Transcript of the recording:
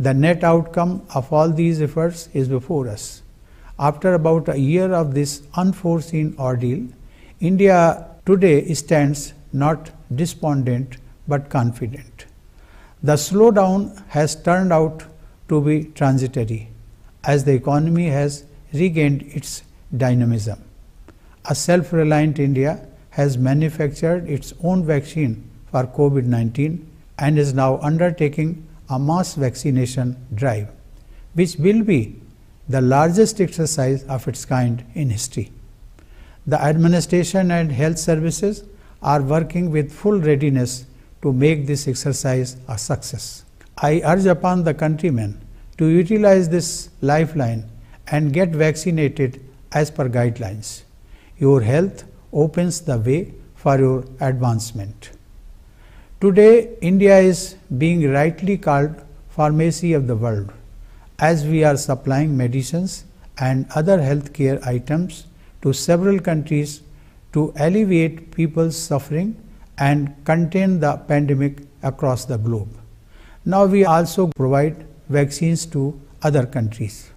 The net outcome of all these efforts is before us. After about a year of this unforeseen ordeal, India today stands not despondent but confident. The slowdown has turned out to be transitory as the economy has regained its dynamism. A self reliant India has manufactured its own vaccine for COVID 19 and is now undertaking a mass vaccination drive, which will be the largest exercise of its kind in history. The administration and health services are working with full readiness to make this exercise a success. I urge upon the countrymen to utilize this lifeline and get vaccinated as per guidelines. Your health opens the way for your advancement. Today, India is being rightly called pharmacy of the world as we are supplying medicines and other healthcare items to several countries to alleviate people's suffering and contain the pandemic across the globe. Now we also provide vaccines to other countries.